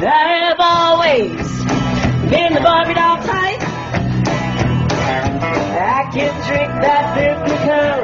I've always been the Barbie doll type. I can drink that biblical.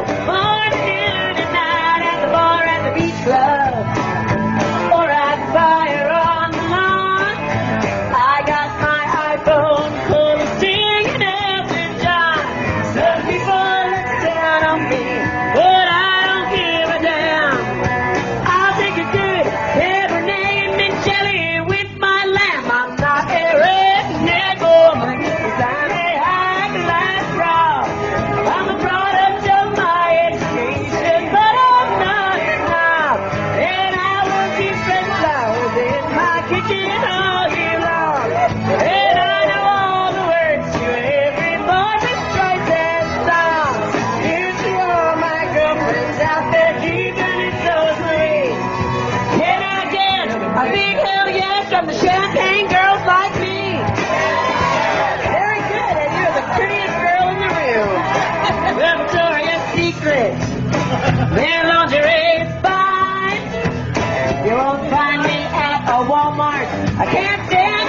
straight. Wear lingerie fine. You won't find me at a Walmart. I can't stand